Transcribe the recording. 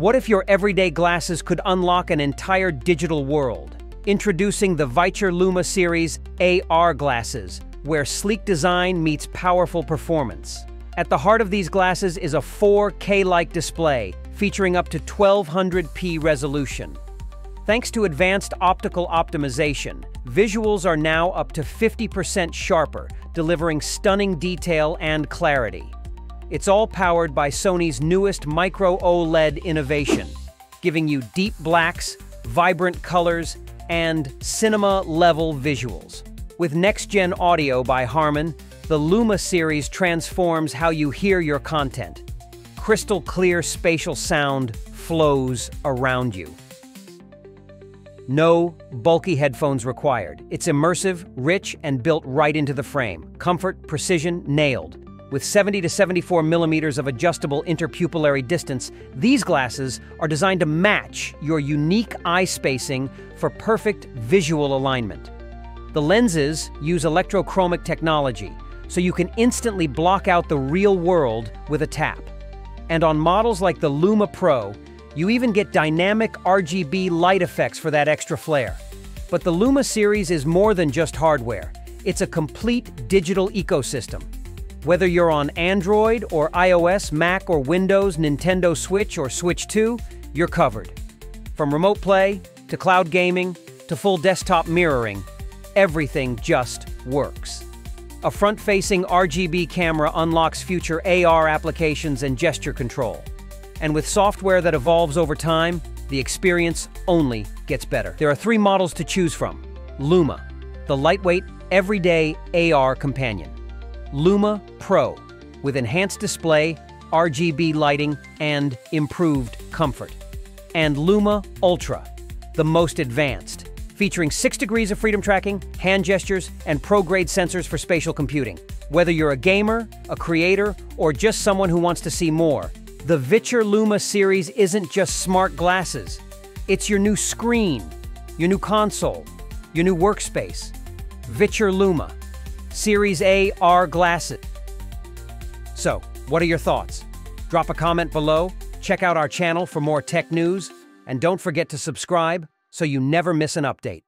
What if your everyday glasses could unlock an entire digital world? Introducing the Viture Luma series AR glasses, where sleek design meets powerful performance. At the heart of these glasses is a 4K-like display featuring up to 1200p resolution. Thanks to advanced optical optimization, visuals are now up to 50% sharper, delivering stunning detail and clarity. It's all powered by Sony's newest Micro OLED innovation, giving you deep blacks, vibrant colors, and cinema-level visuals. With next-gen audio by Harman, the Luma series transforms how you hear your content. Crystal clear spatial sound flows around you. No bulky headphones required. It's immersive, rich, and built right into the frame. Comfort, precision, nailed. With 70 to 74 millimeters of adjustable interpupillary distance, these glasses are designed to match your unique eye spacing for perfect visual alignment. The lenses use electrochromic technology, so you can instantly block out the real world with a tap. And on models like the Luma Pro, you even get dynamic RGB light effects for that extra flair. But the Luma series is more than just hardware. It's a complete digital ecosystem. Whether you're on Android or iOS, Mac or Windows, Nintendo Switch or Switch 2, you're covered. From remote play to cloud gaming to full desktop mirroring, everything just works. A front-facing RGB camera unlocks future AR applications and gesture control. And with software that evolves over time, the experience only gets better. There are three models to choose from. Luma, the lightweight, everyday AR companion. Luma Pro, with enhanced display, RGB lighting, and improved comfort. And Luma Ultra, the most advanced, featuring 6 degrees of freedom tracking, hand gestures, and pro-grade sensors for spatial computing. Whether you're a gamer, a creator, or just someone who wants to see more, the Viture Luma series isn't just smart glasses. It's your new screen, your new console, your new workspace. Viture Luma, Series A R glasses. So, what are your thoughts? Drop a comment below, check out our channel for more tech news, and don't forget to subscribe so you never miss an update.